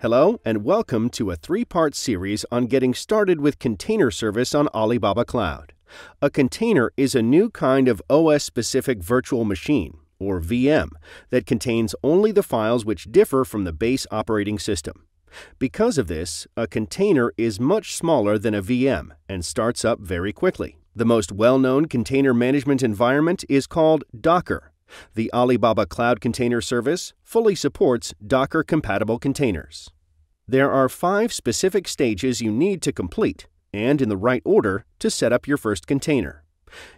Hello, and welcome to a three part series on getting started with container service on Alibaba Cloud. A container is a new kind of OS specific virtual machine, or VM, that contains only the files which differ from the base operating system. Because of this, a container is much smaller than a VM and starts up very quickly. The most well known container management environment is called Docker. The Alibaba Cloud Container Service fully supports Docker compatible containers. There are five specific stages you need to complete, and in the right order, to set up your first container.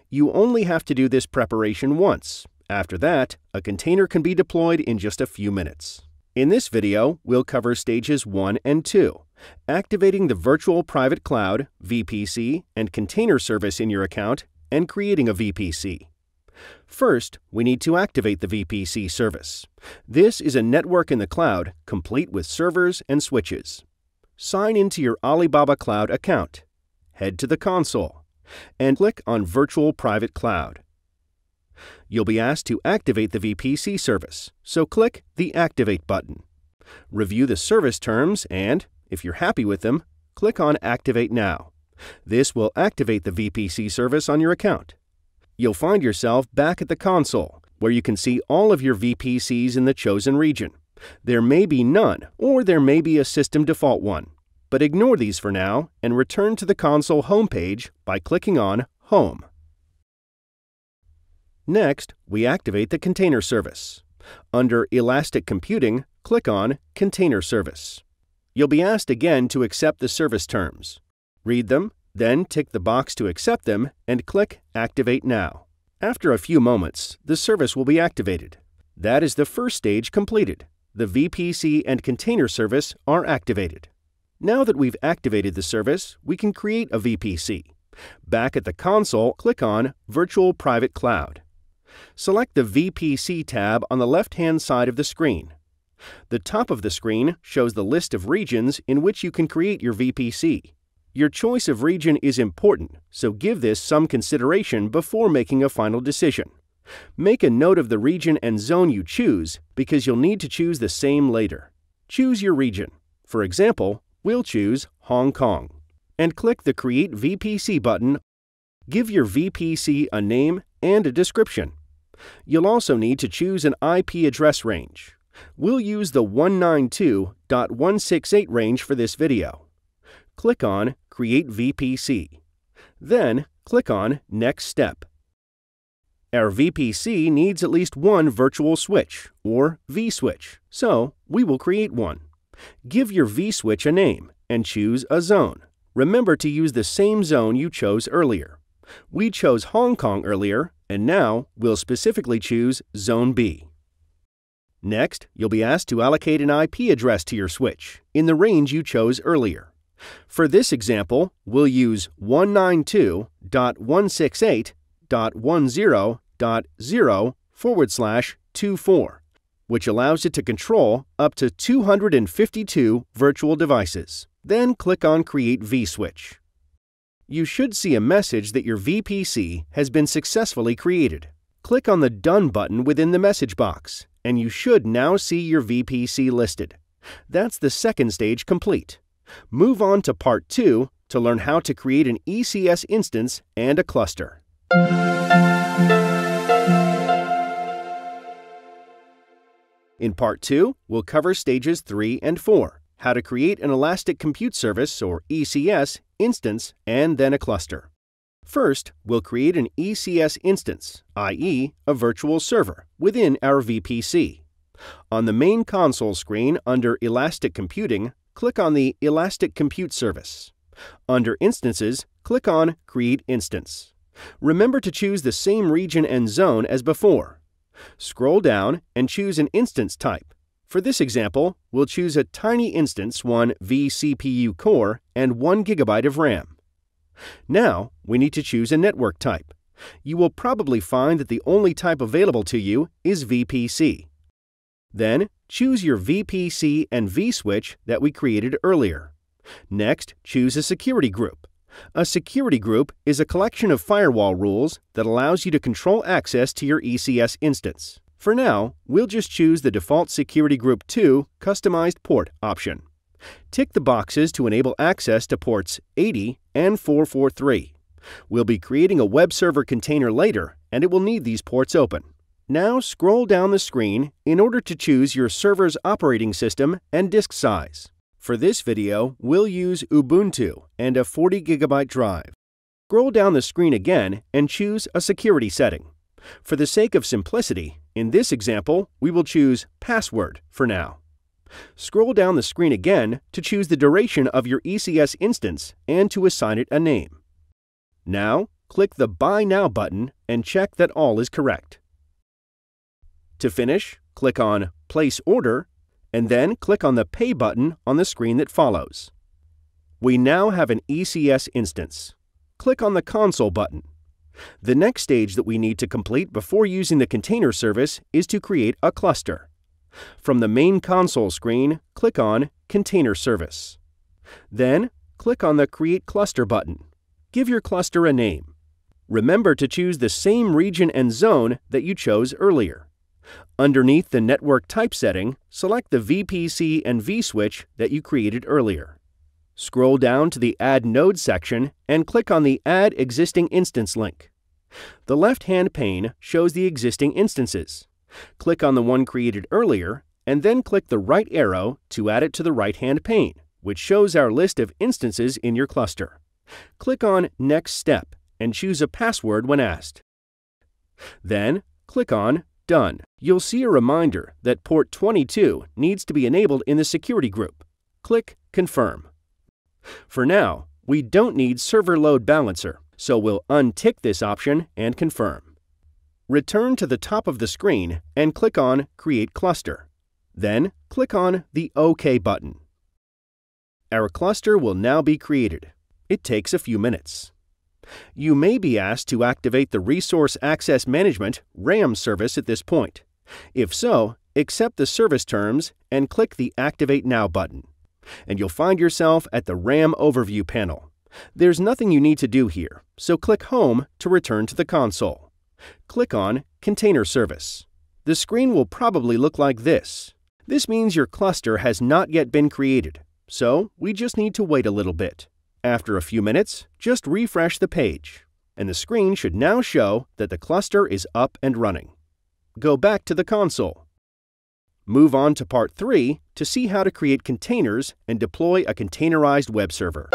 You only have to do this preparation once. After that, a container can be deployed in just a few minutes. In this video, we'll cover stages 1 and 2, activating the Virtual Private Cloud, VPC, and container service in your account, and creating a VPC. First, we need to activate the VPC service. This is a network in the cloud complete with servers and switches. Sign into your Alibaba Cloud account. Head to the console and click on Virtual Private Cloud. You'll be asked to activate the VPC service, so click the Activate button. Review the service terms and, if you're happy with them, click on Activate Now. This will activate the VPC service on your account you'll find yourself back at the console, where you can see all of your VPCs in the chosen region. There may be none, or there may be a system default one. But ignore these for now and return to the console homepage by clicking on Home. Next, we activate the container service. Under Elastic Computing, click on Container Service. You'll be asked again to accept the service terms. Read them then tick the box to accept them and click Activate Now. After a few moments, the service will be activated. That is the first stage completed. The VPC and container service are activated. Now that we've activated the service, we can create a VPC. Back at the console, click on Virtual Private Cloud. Select the VPC tab on the left-hand side of the screen. The top of the screen shows the list of regions in which you can create your VPC. Your choice of region is important, so give this some consideration before making a final decision. Make a note of the region and zone you choose because you'll need to choose the same later. Choose your region. For example, we'll choose Hong Kong. And click the Create VPC button. Give your VPC a name and a description. You'll also need to choose an IP address range. We'll use the 192.168 range for this video. Click on Create VPC. Then, click on Next Step. Our VPC needs at least one virtual switch, or vSwitch, so we will create one. Give your vSwitch a name and choose a zone. Remember to use the same zone you chose earlier. We chose Hong Kong earlier, and now we'll specifically choose Zone B. Next, you'll be asked to allocate an IP address to your switch in the range you chose earlier. For this example, we'll use 192.168.10.0 forward slash 24, which allows it to control up to 252 virtual devices. Then click on Create vSwitch. You should see a message that your VPC has been successfully created. Click on the Done button within the message box, and you should now see your VPC listed. That's the second stage complete. Move on to Part 2 to learn how to create an ECS instance and a cluster. In Part 2, we'll cover stages 3 and 4, how to create an Elastic Compute Service, or ECS, instance, and then a cluster. First, we'll create an ECS instance, i.e., a virtual server, within our VPC. On the main console screen under Elastic Computing, click on the Elastic Compute Service. Under Instances, click on Create Instance. Remember to choose the same region and zone as before. Scroll down and choose an instance type. For this example, we'll choose a tiny instance, one vCPU core, and 1 GB of RAM. Now, we need to choose a network type. You will probably find that the only type available to you is VPC. Then, choose your VPC and vSwitch that we created earlier. Next, choose a security group. A security group is a collection of firewall rules that allows you to control access to your ECS instance. For now, we'll just choose the default Security Group 2 Customized Port option. Tick the boxes to enable access to ports 80 and 443. We'll be creating a web server container later, and it will need these ports open. Now scroll down the screen in order to choose your server's operating system and disk size. For this video, we'll use Ubuntu and a 40 gigabyte drive. Scroll down the screen again and choose a security setting. For the sake of simplicity, in this example, we will choose Password for now. Scroll down the screen again to choose the duration of your ECS instance and to assign it a name. Now, click the Buy Now button and check that all is correct. To finish, click on Place Order and then click on the Pay button on the screen that follows. We now have an ECS instance click on the Console button. The next stage that we need to complete before using the container service is to create a cluster. From the main console screen, click on Container Service. Then, click on the Create Cluster button. Give your cluster a name. Remember to choose the same region and zone that you chose earlier. Underneath the network type setting, select the VPC and vSwitch that you created earlier. Scroll down to the Add Node section and click on the Add Existing Instance link. The left-hand pane shows the existing instances. Click on the one created earlier, and then click the right arrow to add it to the right-hand pane, which shows our list of instances in your cluster. Click on Next Step and choose a password when asked. Then, click on Done. You'll see a reminder that port 22 needs to be enabled in the security group. Click Confirm. For now, we don't need Server Load Balancer, so we'll untick this option and confirm. Return to the top of the screen and click on Create Cluster. Then click on the OK button. Our cluster will now be created. It takes a few minutes. You may be asked to activate the Resource Access Management RAM service at this point. If so, accept the service terms and click the Activate Now button and you'll find yourself at the RAM Overview panel. There's nothing you need to do here, so click Home to return to the console. Click on Container Service. The screen will probably look like this. This means your cluster has not yet been created, so we just need to wait a little bit. After a few minutes, just refresh the page, and the screen should now show that the cluster is up and running. Go back to the console. Move on to part 3 to see how to create containers and deploy a containerized web server.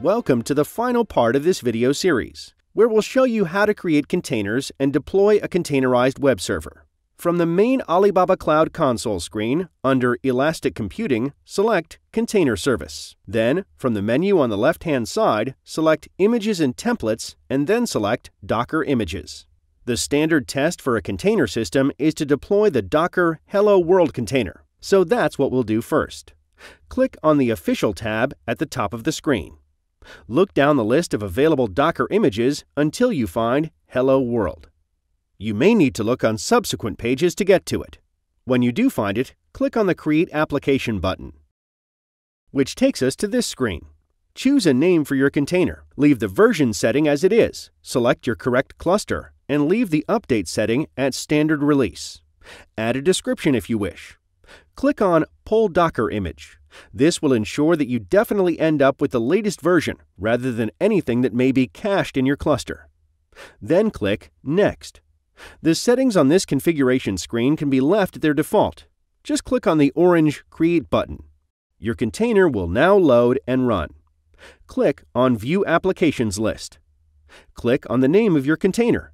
Welcome to the final part of this video series, where we'll show you how to create containers and deploy a containerized web server. From the main Alibaba Cloud console screen, under Elastic Computing, select Container Service. Then, from the menu on the left-hand side, select Images and Templates, and then select Docker Images. The standard test for a container system is to deploy the Docker Hello World container, so that's what we'll do first. Click on the Official tab at the top of the screen. Look down the list of available Docker images until you find Hello World. You may need to look on subsequent pages to get to it. When you do find it, click on the Create Application button, which takes us to this screen. Choose a name for your container. Leave the version setting as it is. Select your correct cluster and leave the update setting at standard release. Add a description if you wish. Click on Pull Docker Image. This will ensure that you definitely end up with the latest version rather than anything that may be cached in your cluster. Then click Next. The settings on this configuration screen can be left at their default. Just click on the orange Create button. Your container will now load and run. Click on View Applications list. Click on the name of your container.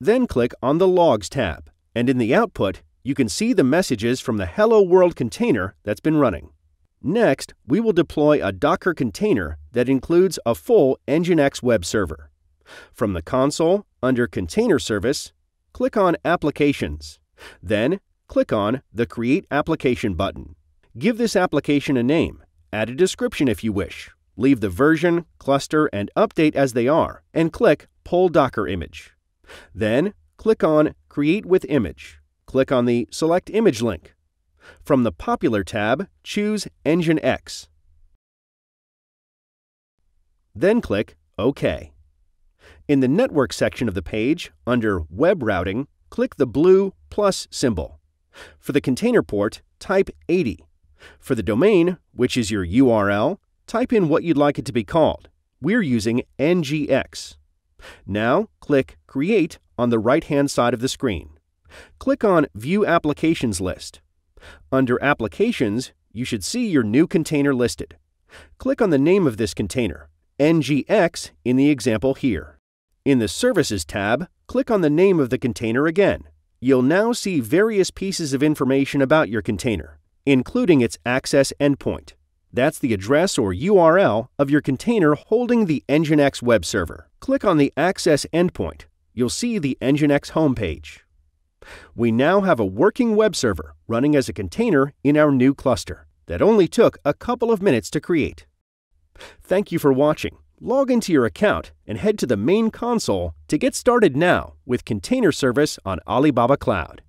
Then click on the Logs tab, and in the output, you can see the messages from the Hello World container that's been running. Next, we will deploy a Docker container that includes a full Nginx web server. From the console, under Container Service, click on Applications. Then, click on the Create Application button. Give this application a name. Add a description if you wish. Leave the version, cluster, and update as they are, and click Pull Docker Image. Then, click on Create with Image. Click on the Select Image link. From the Popular tab, choose Nginx. Then click OK. In the Network section of the page, under Web Routing, click the blue plus symbol. For the container port, type 80. For the domain, which is your URL, type in what you'd like it to be called. We're using NGX. Now, click Create on the right hand side of the screen. Click on View Applications List. Under Applications, you should see your new container listed. Click on the name of this container, NGX, in the example here. In the Services tab, click on the name of the container again. You'll now see various pieces of information about your container, including its access endpoint. That's the address or URL of your container holding the Nginx web server. Click on the Access endpoint. You'll see the Nginx homepage. We now have a working web server running as a container in our new cluster that only took a couple of minutes to create. Thank you for watching. Log into your account and head to the main console to get started now with container service on Alibaba Cloud.